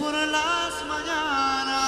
por las mañanas.